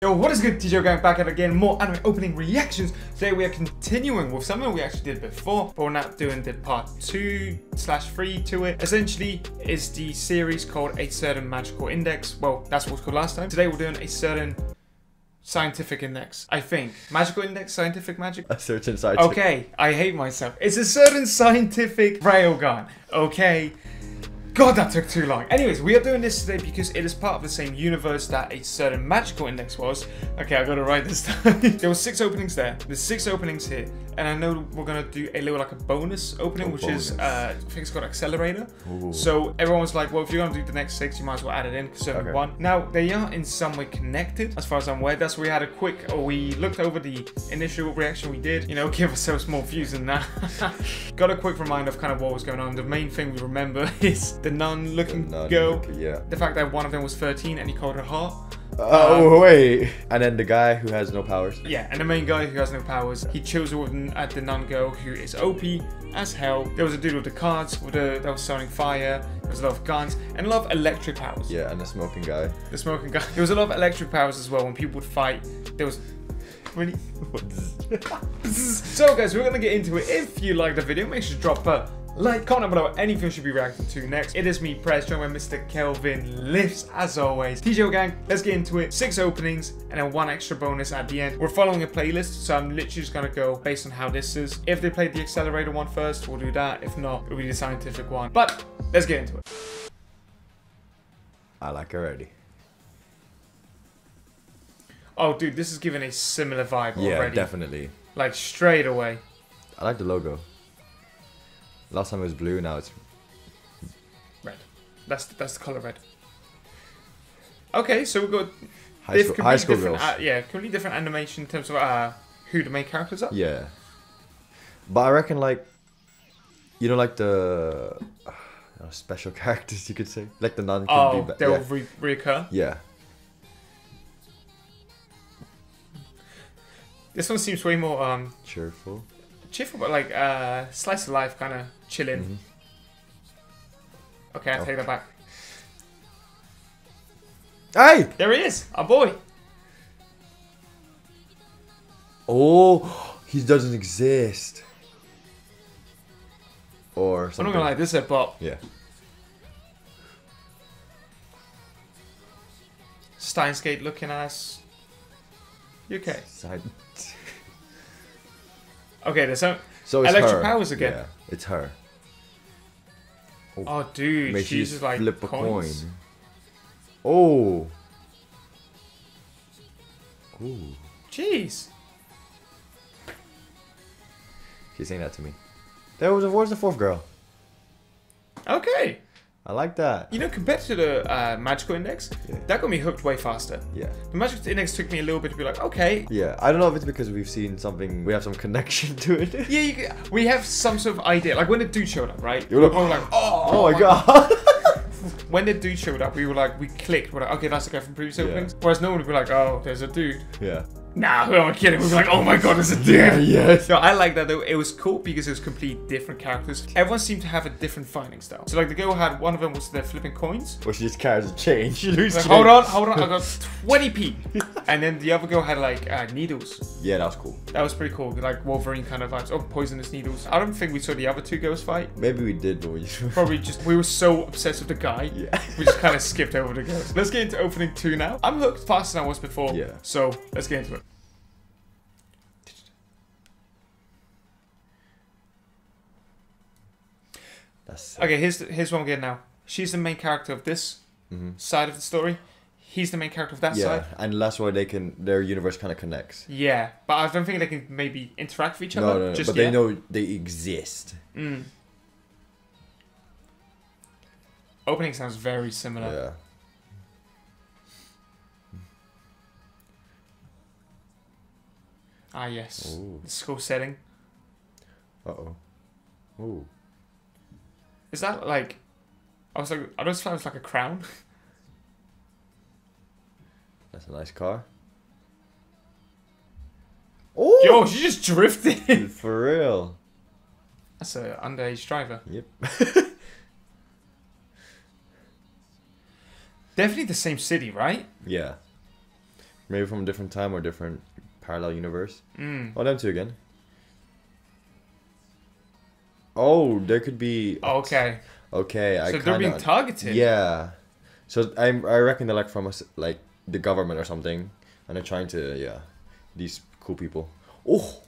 Yo, what is good, TGL Gang back at again, more anime opening reactions. Today we are continuing with something we actually did before, but we're not doing the part 2 slash 3 to it. Essentially, is the series called A Certain Magical Index. Well, that's what it was called last time. Today we're doing a certain scientific index, I think. Magical index, scientific magic? A certain scientific. Okay, I hate myself. It's a certain scientific railgun, okay? God, that took too long. Anyways, we are doing this today because it is part of the same universe that a certain magical index was. Okay, I gotta write this down. there were six openings there. There's six openings here. And I know we're gonna do a little like a bonus opening, A which is, bonus. uh, I think it's called Accelerator. Ooh. So everyone was like, well, if you're gonna do the next six, you might as well add it in because it's Okay. one. Now, they are in some way connected, as far as I'm aware. That's why we had a quick, or we looked over the initial reaction we did, you know, give ourselves more views than that. Got a quick reminder of kind of what was going on. The main thing we remember is the nun looking Nun girl. looking- yeah. The fact that one of them was 13 and he called her hot. Oh um, wait. And then the guy who has no powers. Yeah, and the main guy who has no powers, he chills with at the nun girl who is OP as hell. There was a dude with the cards with the, that was starting fire. There was a lot of guns and a lot of electric powers. Yeah, and the smoking guy. The smoking guy. There was a lot of electric powers as well. When people would fight, there was really. so guys, we're gonna get into it. If you like the video, make sure to drop a like, comment below anything you should be reacting to next. It is me, Press, joined by Mr. Kelvin Lifts, as always. TGL gang, let's get into it. Six openings and then one extra bonus at the end. We're following a playlist, so I'm literally just gonna go based on how this is. If they played the accelerator one first, we'll do that. If not, it'll be the scientific one. But let's get into it. I like already. Oh, dude, this is giving a similar vibe Yeah, already. definitely. Like straight away. I like the logo. Last time it was blue, now it's Red. That's that's the color red. Okay, so we've got high school, high school girls. uh, yeah, completely different animation in terms of uh, who the main characters are. yeah. But I reckon like, you know, like the uh, special characters you could say, like the nun. Can Oh, be they'll yeah. re- reoccur. yeah. This one seems way more um Cheerful. cheerful, but like uh slice of life, kind of chilling. Mhm. Okay, I Oh. take that back. Hey! There he is, our boy. Oh, he doesn't exist. Or I'm not gonna lie, this is a bop. Yeah. Steins;Gate looking ass. You okay? Side. Okay, there's some. So it's Electric her. powers again. Yeah, it's her. Oh, oh dude, May she she uses like flip a coins. coin. Oh. Ooh. Jeez. She's saying that to me. There was a, where's the fourth girl? Okay. I like that. You know, compared to the uh, magical index, Yeah. that got me hooked way faster. Yeah. The magical index took me a little bit to be like, okay, Yeah. I don't know if it's because we've seen something, we have some connection to it. yeah, you, we have some sort of idea. Like when the dude showed up, right? Like, were like, oh, Oh my god. When the dude showed up, we were like, we clicked. We're like, okay, that's the guy from previous Yeah. openings. Whereas no one would be like, oh, there's a dude. yeah. Nah, who am I kidding? We'd be like, oh my god, there's a dude. Yeah, yes. So I like that though. It was cool because it was completely different characters. Everyone seemed to have a different fighting style. So like the girl had one of them was the flipping coins. Or she just carries a chain. She loses Like, hold on, hold on, I got 20p. and then the other girl had like uh, needles. Yeah, that was cool. That was pretty cool, like Wolverine kind of vibes. Oh, poisonous needles. I don't think we saw the other two girls fight. Maybe we did, but we Probably just we were so obsessed with the guy, Yeah. we just kind of skipped over the girls. Let's get into opening two now. I'm hooked faster than I was before. Yeah. So let's get into it. That's Okay, here's here's what I'm getting now. She's the main character of this Mhm. side of the story. He's the main character of that yeah, side. and that's why they can. Their universe kind of connects. Yeah, but I don't think they can maybe interact with each No, other. no, no, just but yet. they know they exist. Mm. Opening sounds very similar. Yeah. Ah, yes. Ooh. School setting. Uh oh. Ooh. Is that like? I was like, I just thought it was like a crown. That's a nice car. Oh, Yo, she just drifted. for real. That's a underage driver. Yep. Definitely the same city, right? Yeah. Maybe from a different time or different parallel universe. Mm. Oh, them two again. Oh, there could be. Okay. Okay, I so kind they're being targeted. Yeah. So I I reckon they're like from us like the government or something, and they're trying to yeah, these cool people. Oh,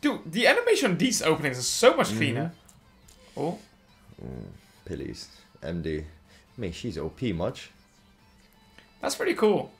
Dude, the animation on these openings is so much Mhm. cleaner. Oh, Pillies, MD. Mate, she's OP much. that's pretty cool.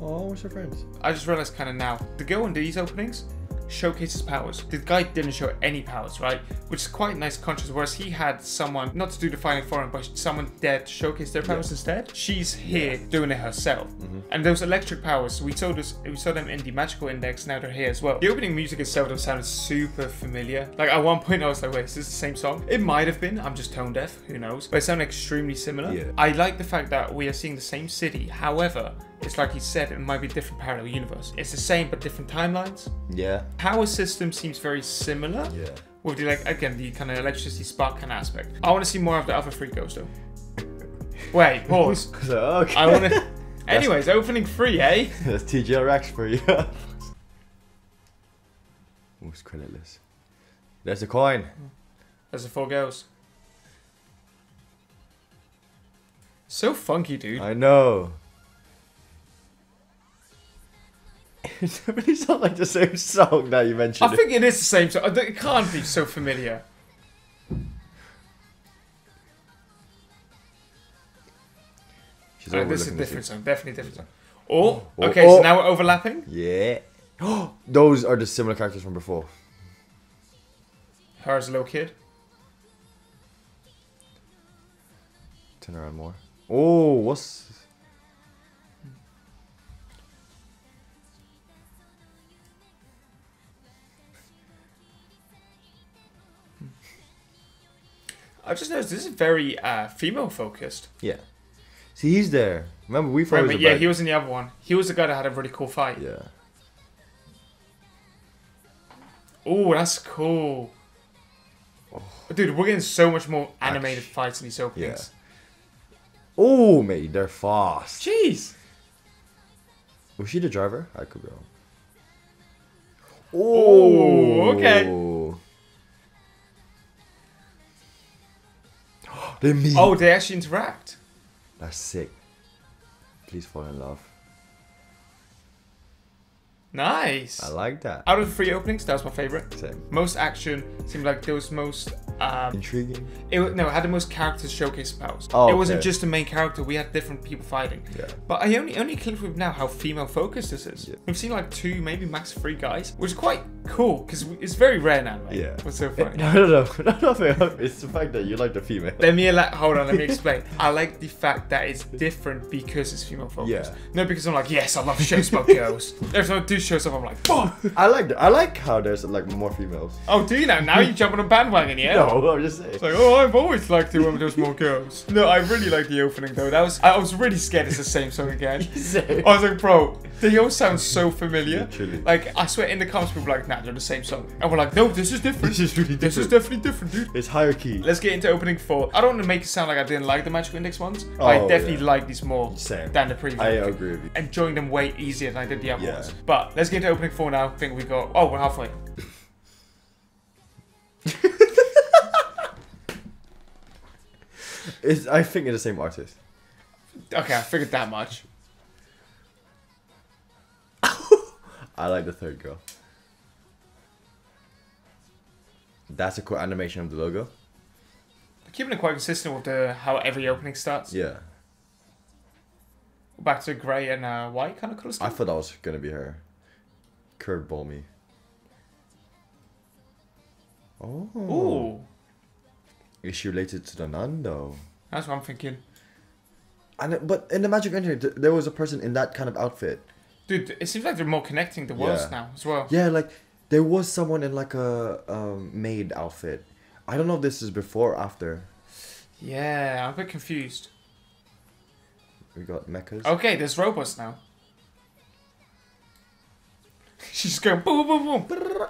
Oh, what's her friends? I just realized kind of now. The girl in these openings showcases powers. The guy didn't show any powers, right? Which is quite a nice contrast. Whereas he had someone, not to do the fighting for him, but someone there to showcase their powers instead. She's here doing it herself. Mm-hmm. And those electric powers, we saw this, we saw them in the magical index. Now they're here as well. The opening music itself sounded super familiar. Like at one point, I was like, "Wait, is this the same song?" It might have been. I'm just tone deaf. Who knows? But it sounded extremely similar. Yeah. I like the fact that we are seeing the same city. However, it's like he said, it might be a different parallel universe. It's the same but different timelines. Yeah. Power system seems very similar Yeah. with the like again the kind of electricity spark kind of aspect. I want to see more of the other three ghosts though. Wait, pause. So, okay. I want to. Anyways, opening three, eh? That's TGL Reacts for you. Who's creditless? There's a coin. There's the four girls. So funky, dude. I know. It really sounds like the same song that you mentioned. I think it is the same. song. it can't be so familiar. She's Uh, this is a different song. Definitely different song. Oh, okay. oh. So now we're overlapping. Yeah. Those are the similar characters from before. Her as a little kid. Turn around more. Oh, what's. I just noticed this is very uh, female focused. Yeah. See, he's there. Remember, we thought Right, he but was a yeah, bad- he was in the other one. He was the guy that had a really cool fight. Yeah. Oh, that's cool. Dude, we're getting so much more animated fights in these openings. Oh, mate, they're fast. Jeez. Was she the driver? I could be wrong. Oh, okay. They meet. Oh, they actually interact. That's sick. Please fall in love. Nice. I like that. Out of the three openings, that was my favorite. Same. Most action seemed like there was most. Um, Intriguing. it no, it had the most characters showcase powers. Oh, it wasn't okay. just the main character. We had different people fighting. Yeah. But I only only clicked with now how female focused this is. Yeah. We've seen like two, maybe max three guys, which is quite cool because it's very rare now. Yeah. What's so funny? No, no, no. no. It's the fact that you like the female. Let me ela- hold on. Let me explain. I like the fact that it's different because it's female focused. Yeah. No, because I'm like, yes, I love about girls. Time I do shows up, I'm like, fuck. I like the, I like how there's like more females. Oh, do you now? Now you jump on a bandwagon, yeah? No, I'm just saying. It's like, oh, I've always liked it when there's more girls. No, I really like the opening though. That was I was really scared it's the same song again. Same. I was like, bro, they all sound so familiar. Literally. Like, I swear in the comments people were like, nah, they're the same song. And we're like, no, this is different. This is really different. This is definitely different, dude. It's higher key. Let's get into opening four. I don't want to make it sound like I didn't like the Magical Index ones. Oh, I definitely yeah. like these more Same. than the previous. I agree with you. Enjoying them way easier than I did the other Yeah. ones. But let's get into opening four now. I think we got. Oh, we're halfway. It's I think it's the same artist. Okay, I figured that much. I like the third girl. That's a cool animation of the logo. Keeping it quite consistent with the how every opening starts. Yeah. Back to grey and uh, white kind of color I thought that was gonna be her. Curveball me. Oh. Ooh, Is she related to the Nando? that's what I'm thinking. And but in the Magic Entry, there was a person in that kind of outfit. Dude, it seems like they're more connecting the worlds Yeah. now as well. Yeah, like there was someone in like a um, maid outfit. I don't know if this is before or after. Yeah, I'm a bit confused. We got mechas. Okay, there's robots now. She's going boom, boom, boom.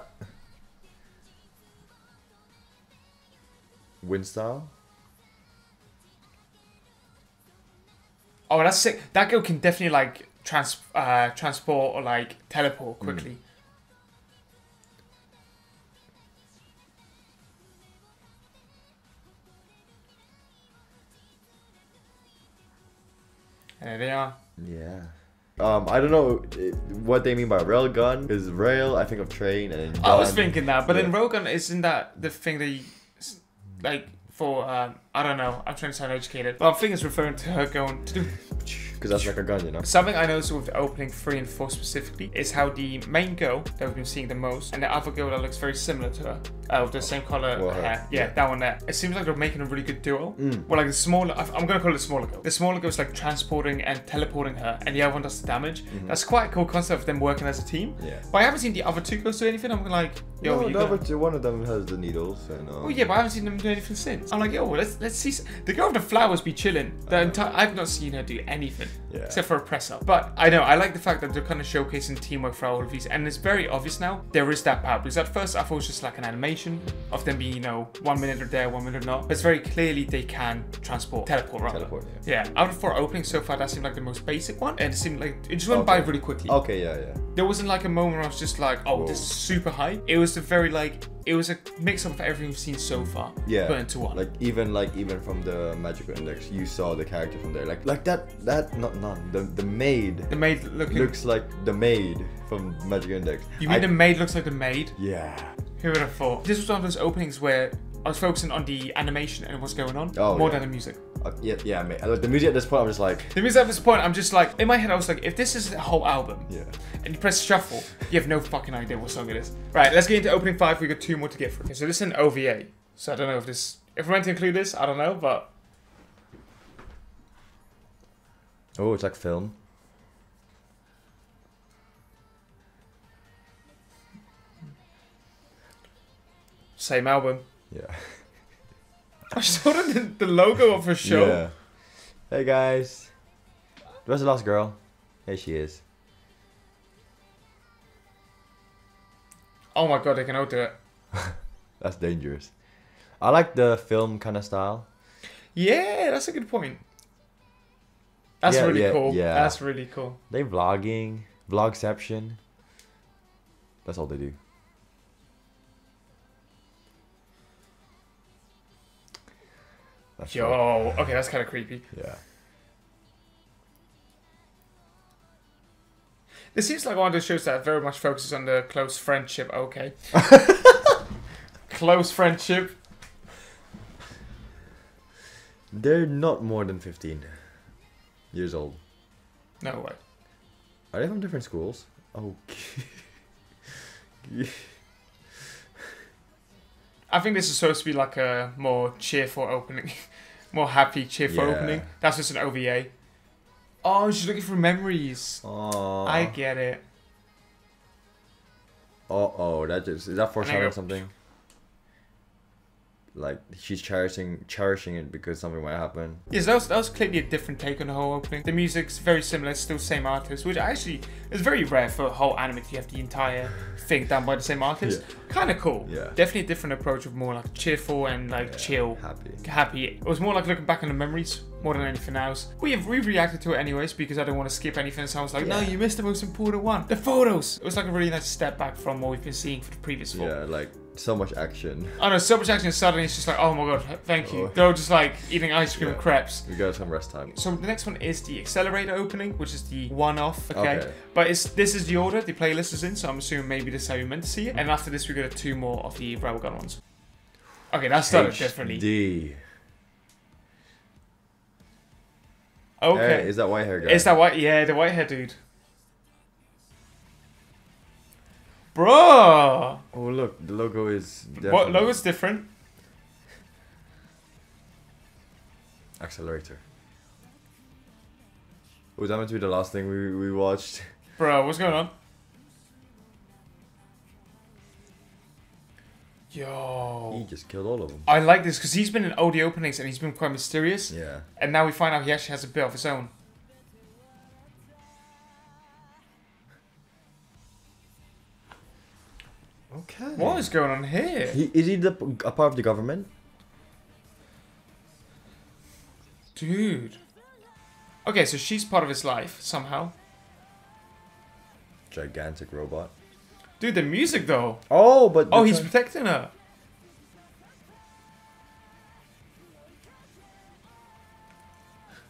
Wind style. Oh, that's sick. That girl can definitely like trans uh, transport or like teleport Hmm. quickly. And there they are. Yeah. Um, I don't know what they mean by rail gun. Is rail? I think of train and then I was thinking that, but then Yeah. Railgun isn't that the thing that you, like for um, I don't know. I'm trying to sound educated, but I think it's referring to her going to do because that's like a gun, you know. Something I noticed with opening three and four specifically is how the main girl that we've been seeing the most, and the other girl that looks very similar to her, uh, with the same color Well, hair, yeah, yeah. that one there. It seems like they're making a really good duo. Mm. Well, like the smaller, I'm gonna call it the smaller girl. The smaller girl is like transporting and teleporting her, and the other one does the damage. That's quite a cool concept of them working as a team. Mm-hmm. Yeah. But I haven't seen the other two girls do anything. I'm like, yo, no, you other two, one of them has the needles and. Um, Oh yeah, but I haven't seen them do anything since. I'm like, yo, let's let's see. The girl with the flowers be chilling. The entire I've not seen her do anything Yeah. except for a press up. But I know I like the fact that they're kind of showcasing teamwork for all of these, and it's very obvious now. There is that power because at first I thought it was just like an animation of them being, you know, one minute they're there, one minute or not. But it's very clearly they can transport, teleport, rather. Teleport, Yeah. Out of four openings so far, that seemed like the most basic one, and it seemed like it just went by really quickly. Okay, yeah, yeah. There wasn't like a moment where I was just like, oh, this is super high. It was a very like, it was a mix up of everything we've seen so far. Yeah. Put into one. Like even like even from the magical index, you saw the character from there. Like like that that not not the the maid the maid looking. looks like the maid from magical index. you mean I- the maid looks like the maid? Yeah. Who would have thought? This was one of those openings where I was focusing on the animation and what's going on Oh, more yeah. than the music. Uh, yeah, yeah, mate. The music at this point, I'm just like, The music at this point, I'm just like, in my head, I was like, if this is the whole album yeah. and you press shuffle, you have no fucking idea what song it is. Right, let's get into opening five. We got two more to get through. Okay, so this is an OVA. So I don't know if this, if we're meant to include this, I don't know, but Oh, it's like film. Same album. Yeah. I saw the, the logo of her show. Yeah. Hey guys. Where's the last girl? Here she is. Oh my god, they can all do it. That's dangerous. I like the film kind of style. Yeah, that's a good point. That's Yeah, really yeah, cool. yeah. That's really cool. They vlogging, vlogception. That's all they do. That's right. Yo, okay, that's kind of creepy. Yeah. This seems like one of those shows that very much focuses on the close friendship. Okay. close friendship. They're not more than 15 years old. No way. Are they from different schools? Okay. Oh, I think this is supposed to be like a more cheerful opening, more happy, cheerful Yeah. opening. That's just an OVA. Oh, she's looking for memories. Oh. I get it. Oh, oh, that just is that foreshadowing something? Like she's cherishing cherishing it because something might happen. Yes, that was, that was clearly a different take on the whole opening. The music's very similar, it's still same artist, which actually is very rare for a whole anime to have the entire thing done by the same artist. Kind of cool. Yeah. Definitely a different approach of more like cheerful and like Yeah, chill, Happy. happy. It was more like looking back on the memories more than anything else. We have we reacted to it anyways because I don't want to skip anything. So I was like, no, you missed the most important one, the photos. It was like a really nice step back from what we've been seeing for the previous four. Yeah, like so much action. I know so much action. and Suddenly it's just like, oh my god, thank you. Oh. They're all just like eating ice cream and Yeah. crepes. We got some rest time. So the next one is the accelerator opening, which is the one-off. Okay, Okay. but it's this is the order the playlist is in, so I'm assuming maybe this is how you meant to see it. And after this, we got two more of the Railgun ones. Okay, that started differently. HD. Okay, Hey, is that white hair guy? is that white? Yeah, the white hair dude. Bro, Oh look, the logo is. what definitely- logo's different? Accelerator. Was that meant to be the last thing we, we watched? Bro, what's going on? Yo, He just killed all of them. I like this because he's been in all the openings and he's been quite mysterious. Yeah. And now we find out he actually has a bit of his own. Okay. What is going on here? He, is he the, a part of the government? Dude. Okay, so she's part of his life somehow. gigantic robot. Dude, the music though. Oh, but Oh, he's protecting her.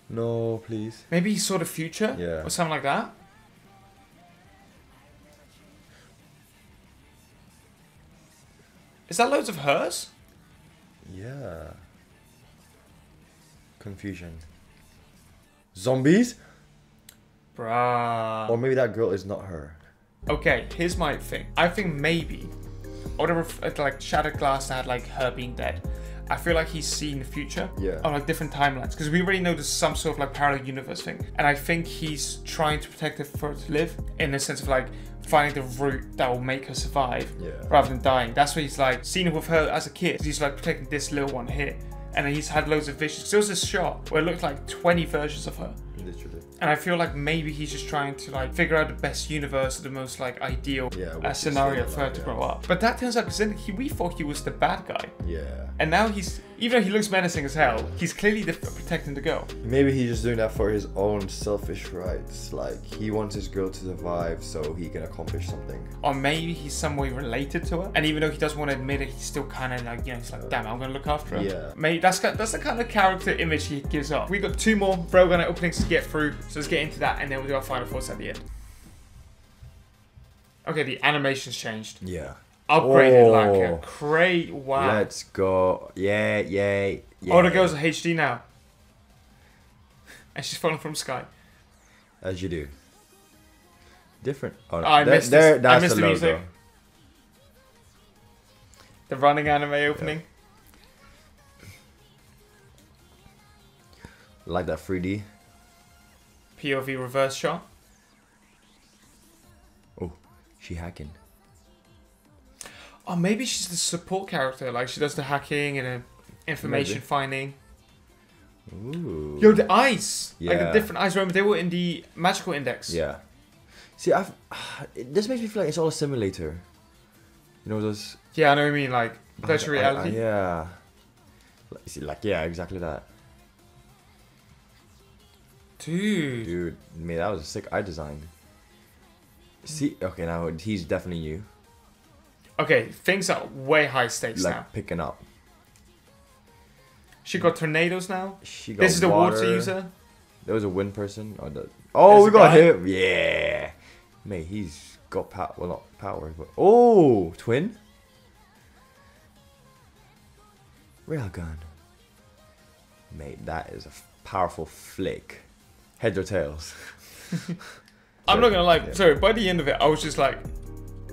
no, please. Maybe he saw the future. Yeah. Or something like that. Is that loads of hers? Yeah. Confusion. Zombies? Bruh. Or maybe that girl is not her. Okay, here's my thing. I think maybe, or the uh, like Shattered Glass had like her being dead. I feel like he's seen the future. Yeah. Or like different timelines, because we already know there's some sort of like parallel universe thing, and I think he's trying to protect her for her to live in the sense of like finding the route that will make her survive, Yeah. rather than dying. That's what he's like seen it with her as a kid. He's like protecting this little one here, and then he's had loads of visions. There was this shot where it looked like 20 versions of her. Literally. And I feel like maybe he's just trying to like figure out the best universe, the most like ideal Yeah, uh, scenario for her to yeah. grow up. But that turns out because then he, we thought he was the bad guy, Yeah. and now he's even though he looks menacing as hell, he's clearly the, protecting the girl. Maybe he's just doing that for his own selfish rights. Like he wants his girl to survive so he can accomplish something. Or maybe he's some way related to her, and even though he doesn't want to admit it, he's still kind of like you know he's like, damn, I'm gonna look after her. Yeah. Maybe that's that's the kind of character image he gives off. We got two more Railgun openings to get through, so let's get into that, and then we'll do our final thoughts at the end. Okay, the animation's changed. Yeah. upgraded like oh. a Oh. crate. Wow. Let's go. Yeah, yeah, yeah. Oh, the girl's HD now. And she's falling from sky. As you do. Different. Oh, no. I there, missed there. I that's missed the the music. The running anime opening. Like that 3D. POV reverse shot. Oh, she hacking. Oh, maybe she's the support character. Like she does the hacking and uh, information Maybe. finding. Ooh. Yo, the eyes. Yeah. Like the different eyes. Remember, they were in the magical index. Yeah. See, I've. It, this makes me feel like it's all a simulator. You know those. Yeah, I know what you mean. Like virtual I- I- reality. yeah. Like, see, like yeah, exactly that. Dude. Dude, man, that was a sick eye design. See, okay, now he's definitely you. Okay, things are way high stakes Like now. picking up. She got tornadoes now. She got This is the water, user. There was a wind person. Oh, the, oh we got guy. him. Yeah. Mate, he's got power. Well, not power, but. Oh, twin? Railgun. Mate, that is a powerful flick. Heads or tails? I'm not gonna lie. Yeah. Sorry, by the end of it, I was just like,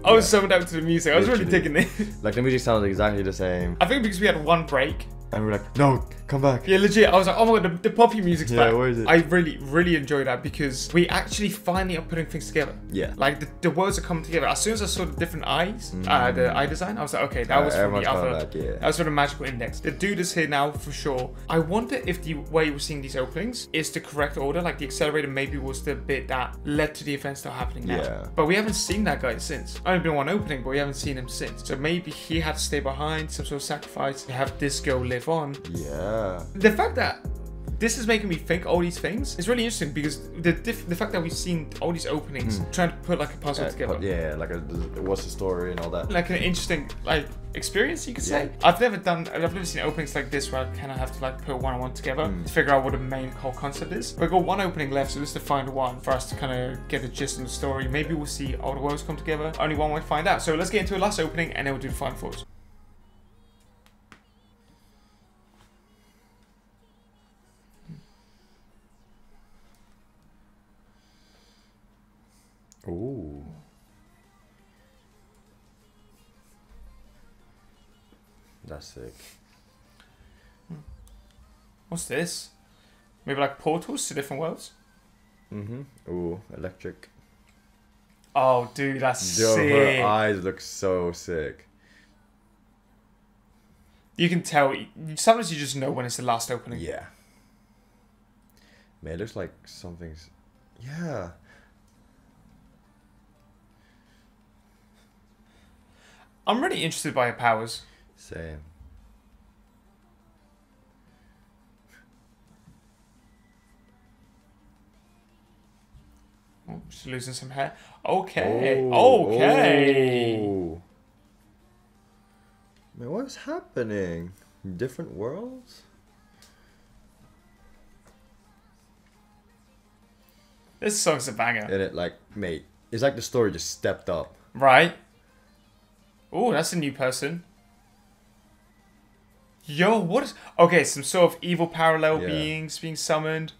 I was Yeah. so down to the music. I was really digging it. Like, the music sounds exactly the same. I think because we had one break. And we're like, no, come back. Yeah, legit. I was like, oh my god, the, the poppy music's Yeah, back. where is it? I really, really enjoy that because we actually finally are putting things together. Yeah. Like the, the words are coming together. As soon as I saw the different eyes, uh, the eye design, I was like, okay, that was from Mm. The other. back, yeah. That was for the magical index. The dude is here now for sure. I wonder if the way we're seeing these openings is the correct order. Like the accelerator maybe was the bit that led to the events that are happening now. Yeah. But we haven't seen that guy since. Only been one opening, but we haven't seen him since. So maybe he had to stay behind, some sort of sacrifice, to have this girl live on. Yeah. The fact that this is making me think all these things is really interesting because the diff- the fact that we've seen all these openings trying to put like a puzzle Uh, together. yeah, like, a, what's the story and all that. Like an interesting like experience, you could say. I've never done, I've never seen openings like this where I kind of have to like put one on one together Mm. to figure out what the main whole concept is. We've got one opening left, so this is find one for us to kind of get the gist of the story. Maybe we'll see all the worlds come together. Only one way to find out. So let's get into the last opening and then we'll do the final thoughts. Ooh. That's sick. What's this? Maybe like portals to different worlds? Mm-hmm. Ooh, electric. Oh, dude, that's Yo, sick. her eyes look so sick. You can tell. Sometimes you just know when it's the last opening. Yeah. Man, it looks like something's. Yeah. I'm really interested by her powers. Same. she's losing some hair. Okay. okay. oh. Man, what's happening? Different worlds? This song's a banger. And it like, mate, it's like the story just stepped up. Right? Oh, that's a new person. Yo, what is. Okay, some sort of evil parallel Yeah. beings being summoned.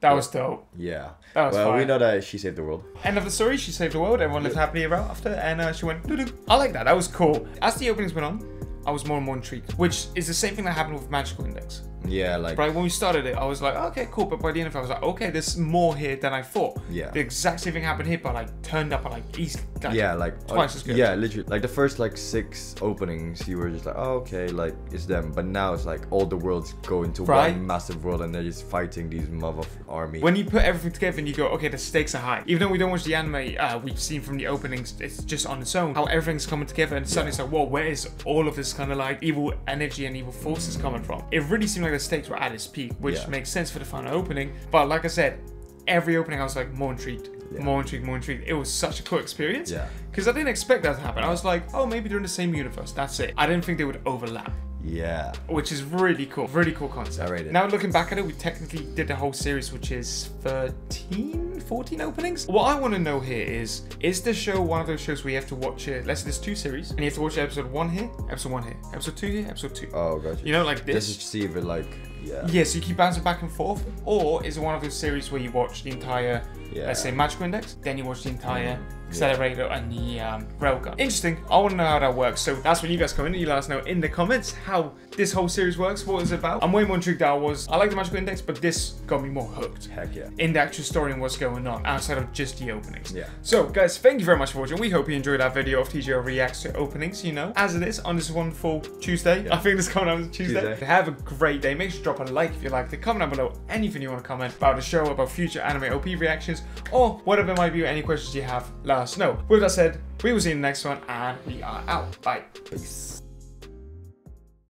That was dope. Yeah. That was well, we know that she saved the world. End of the story, she saved the world, everyone lived happily ever after, and uh, she went doo-doo. I like that, that was cool. As the openings went on, I was more and more intrigued, which is the same thing that happened with Magical Index. Yeah, like Right when we started it, I was like, okay, cool. But by the end of it, I was like, okay, there's more here than I thought. Yeah. The exact same thing happened here, but like turned up at like easy. Like, yeah, like twice uh, as good. Yeah, literally, like the first like six openings, you were just like, oh, okay, like it's them. But now it's like all the worlds go into Right. one massive world, and they're just fighting these mother army. When you put everything together and you go, okay, the stakes are high. Even though we don't watch the anime, uh, we've seen from the openings, it's just on its own how everything's coming together, and suddenly it's like, whoa, where is all of this kind of like evil energy and evil forces coming from? It really seemed like the stakes were at its peak, which Yeah. makes sense for the final opening. But like I said, every opening I was like more intrigued, Yeah. more intrigued, more intrigued. It was such a cool experience. Yeah. Because I didn't expect that to happen. I was like, oh, maybe they're in the same universe. That's it. I didn't think they would overlap yeah, which is really cool. Really cool concept. I rate it. Now looking back at it, we technically did the whole series, which is 13, 14 openings. What I want to know here is, is the show one of those shows where you have to watch it? Let's say there's two series, and you have to watch episode one here, episode one here, episode two here, episode two. oh gotcha. You know, like this. Just to see if it like, yeah, Yeah, so you keep bouncing back and forth, or is it one of those series where you watch the entire, Yeah. let's say, Magical Index, then you watch the entire mm. Accelerator and the um, Railgun? Interesting. I want to know how that works. So that's when you guys come in and you let us know in the comments how this whole series works, what it's about. I'm way more intrigued than I was. I like the Magical Index, but this got me more hooked heck yeah. in the actual story and what's going on outside of just the openings. Yeah. So, guys, thank you very much for watching. We hope you enjoyed that video of TGL reacts to openings, you know, as it is on this wonderful Tuesday. I think this coming out on Tuesday. Tuesday. Have a great day. Make sure to drop a like if you liked it. Comment down below anything you want to comment about the show, about future anime OP reactions, or whatever it might be. Any questions you have, let us know. With that said, we will see you in the next one, and we are out. Bye. Peace.